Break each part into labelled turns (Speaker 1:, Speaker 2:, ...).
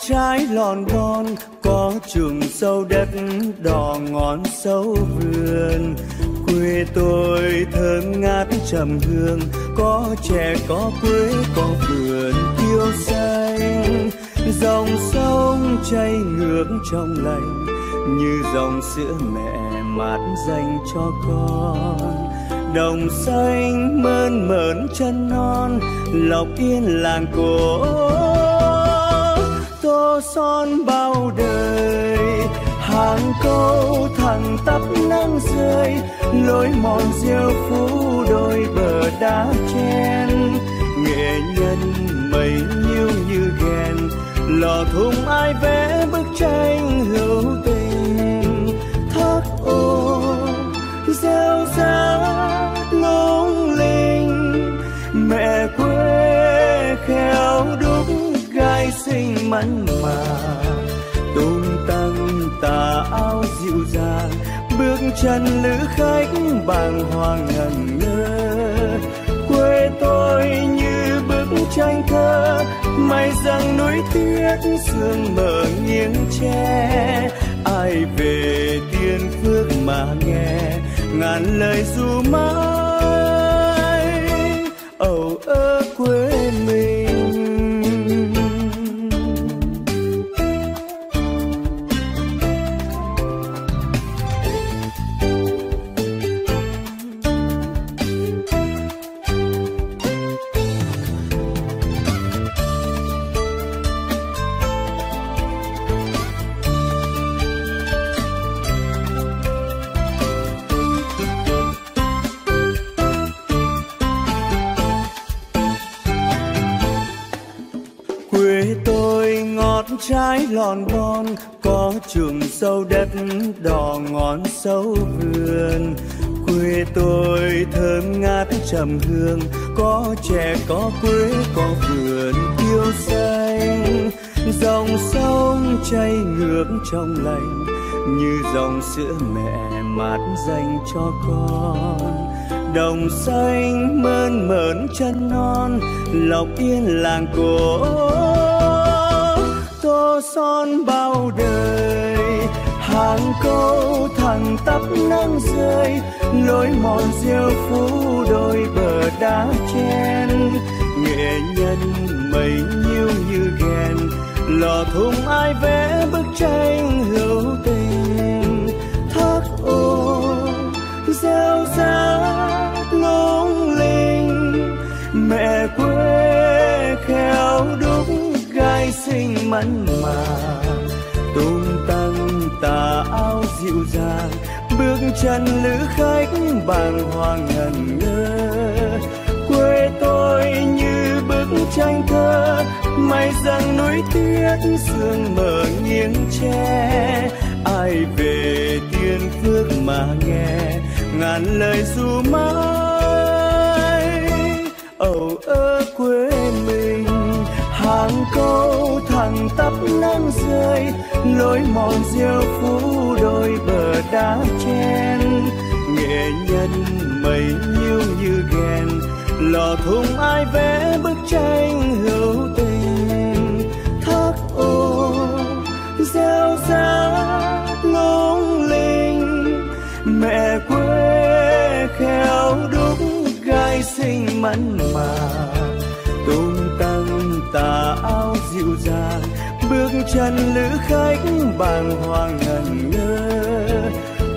Speaker 1: trái lòn bon có trường sâu đất đỏ ngón sâu vườn. Quê tôi thơm ngát trầm hương, có trẻ, có quế có vườn tiêu xanh. Dòng sông chảy ngược trong lành, như dòng sữa mẹ mát dành cho con. Đồng xanh mơn mởn chân non lộc yên làng cổ tô son bao đời. Hàng câu thẳng tắp nắng rơi, lối mòn diêu phú đôi bờ đá chen. Nghệ nhân mây nhiêu như ghen, lò thùng ai vẽ bức tranh hữu tình. Thác ô, gieo giá mặn mà. Tung tăng tà áo dịu dàng, bước chân lữ khách bàng hoàng ngẩn ngơ. Quê tôi như bức tranh thơ may rằng núi tuyết sương mờ nghiêng che. Ai về tiên phước mà nghe, ngàn lời ru mãi. Âu ơ quê mình. Trái lòn bon, có chuồng sâu đất đỏ ngón sâu vườn. Quê tôi thơm ngát trầm hương, có trẻ, có quế có vườn tiêu xanh. Dòng sông chảy ngược trong lành, như dòng sữa mẹ mát dành cho con. Đồng xanh mơn mởn chân non lộc yên làng cổ tô son bao đời. Hàng câu thẳng tắp nắng rơi, lối mòn diêu phú đôi bờ đá chen. Nghệ nhân mây nhiêu như ghen, lò thùng ai vẽ bức tranh hữu tình. Thác ô, gieo giá lung linh mẹ quê khéo đúc gai xinh mặn dịu dàng, bước chân lữ khách bàng hoàng ngẩn ngơ. Quê tôi như bức tranh thơ mây răng núi tuyết sương mờ nghiêng tre ai về tiên phước mà nghe, ngàn lời ru mãi. Âu ơ quê mình hàng câu thẳng tắp nắng rơi, lối mòn diêu phú đôi bờ đá chen. Nghệ nhân mây nhiêu như ghen, lò thùng ai vẽ bức tranh hữu tình. Thác ô, gieo ra lung linh, mẹ quê khéo đúc gai xinh mặn mà tà áo dịu dàng, bước chân lữ khách bàng hoàng ngẩn ngơ.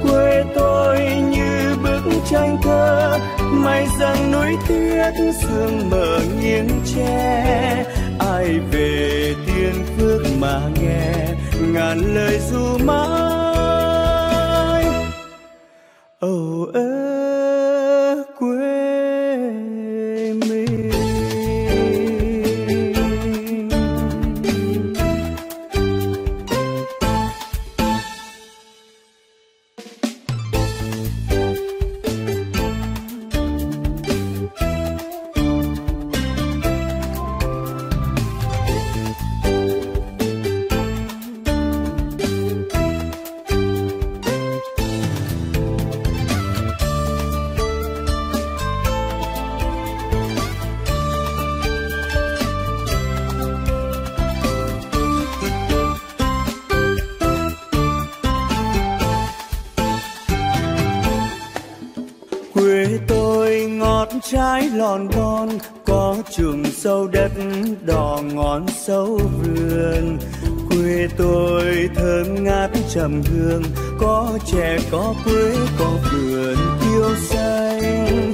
Speaker 1: Quê tôi như bức tranh thơ mây rằng núi tuyết sương mờ nghiêng che. Ai về tiên phước mà nghe, ngàn lời ru mãi. Âu ơ Quê tôi ngọt trái lòn bon có trường sâu đất đỏ ngón sâu vườn. Quê tôi thơm ngát trầm hương, có trẻ, có quế có vườn tiêu xanh.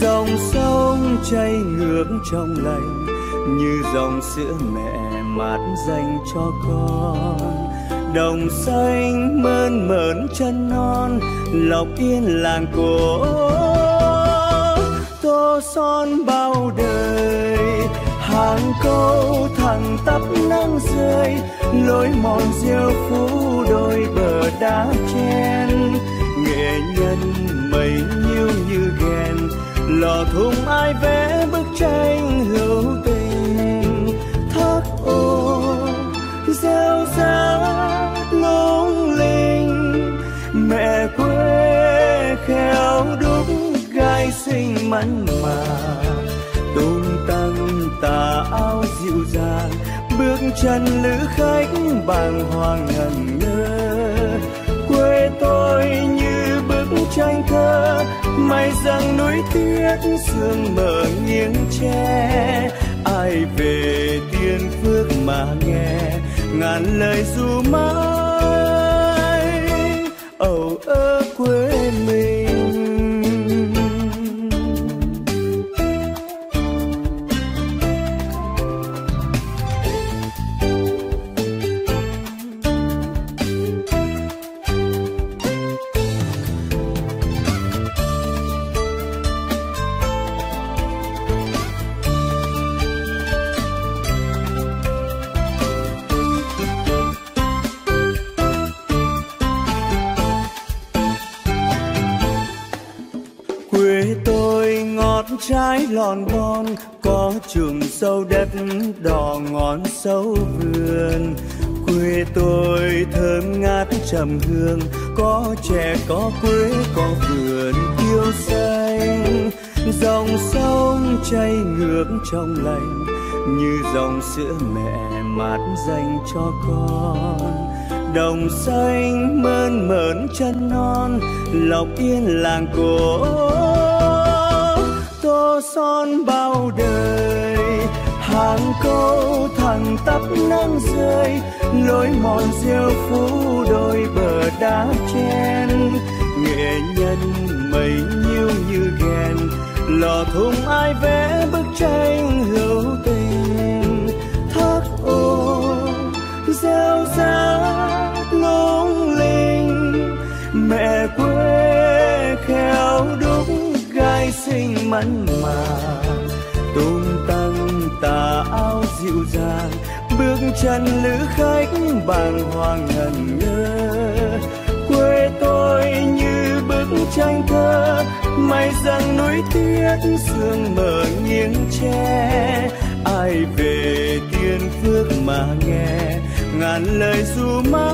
Speaker 1: Dòng sông chảy ngược trong lành, như dòng sữa mẹ mát dành cho con. Đồng xanh mơn mởn chân non lộc yên làng cổ son bao đời. Hàng câu thẳng tắp nắng rơi, lối mòn rêu phú đôi bờ đá chen. Nghệ nhân mây nhiêu như ghen, lò thùng ai vẽ bức tranh hữu tình. Thác ô, gieo giá lung linh, mẹ quê khéo đúc gai sinh mặn mà. Tung tăng tà áo dịu dàng, bước chân lữ khách bàng hoàng ngẩn ngơ. Quê tôi như bức tranh thơ mây răng núi tuyết sương mờ nghiêng tre ai về tiên phước mà nghe, ngàn lời ru mãi. Quê tôi ngọt trái lòn bon có chùm sâu đất đỏ ngón sâu vườn. Quê tôi thơm ngát trầm hương, có trẻ, có quế có vườn tiêu xanh. Dòng sông chảy ngược trong lành, như dòng sữa mẹ mát dành cho con. Đồng xanh mơn mởn chân non lộc yên làng cổ son bao đời. Hàng câu thẳng tắp nắng rơi lối mòn rêu phú đôi bờ đá chen. Nghệ nhân mây nhiêu như ghen, lò thùng ai vẽ bức tranh hữu gai xinh mặn mà. Tung tăng tà áo dịu dàng, bước chân lữ khách bàng hoàng ngẩn ngơ. Quê tôi như bức tranh thơ mây răng núi tuyết sương mờ nghiêng tre ai về tiên phước mà nghe, ngàn lời ru mãi.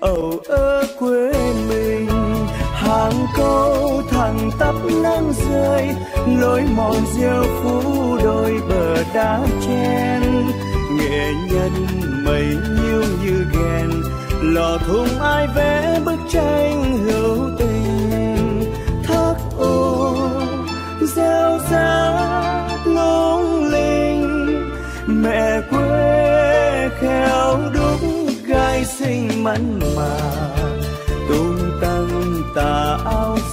Speaker 1: Âu ơ quê thẳng tắp nắng rơi, lối mòn diêu phú đôi bờ đá chen. Nghệ nhân mây nhiêu như ghen, lò thùng ai vẽ bức tranh hữu tình. Thác ô, gieo ra lung linh mẹ quê khéo đúc gai xinh mặn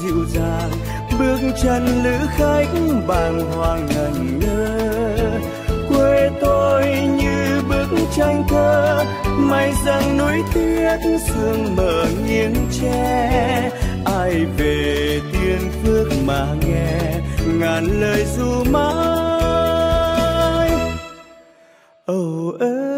Speaker 1: dịu dàng bước chân lữ khách bàng hoàng ngẩn ngơ. Quê tôi như bức tranh thơ mây rằng núi tuyết sương mờ nghiêng tre ai về tiên phước mà nghe ngàn lời ru mãi. Âu oh, ơi.